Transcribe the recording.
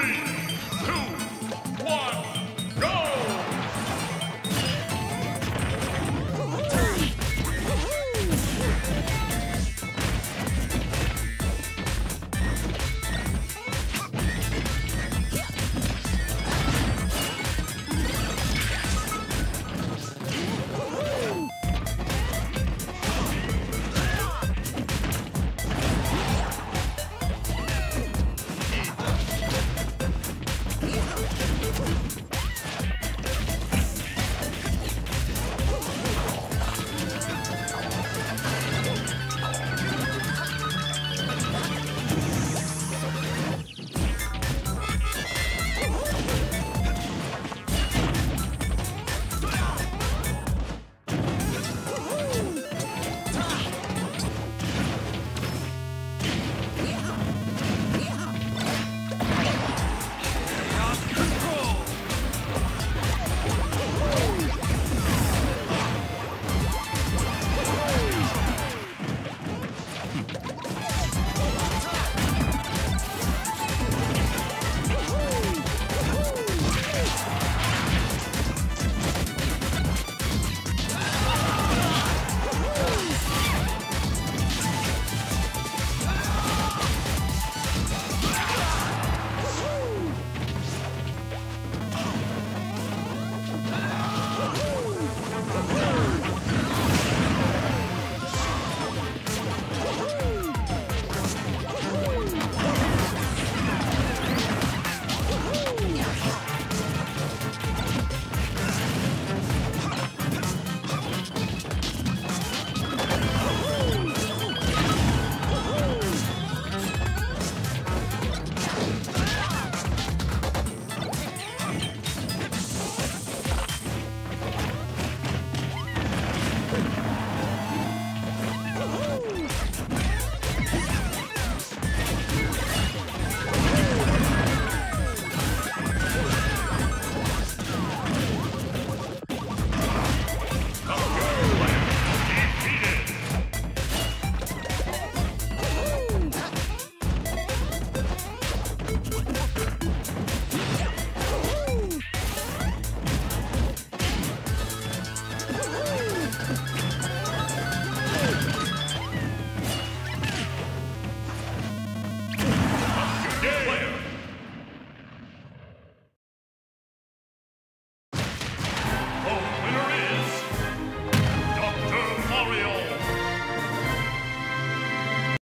three,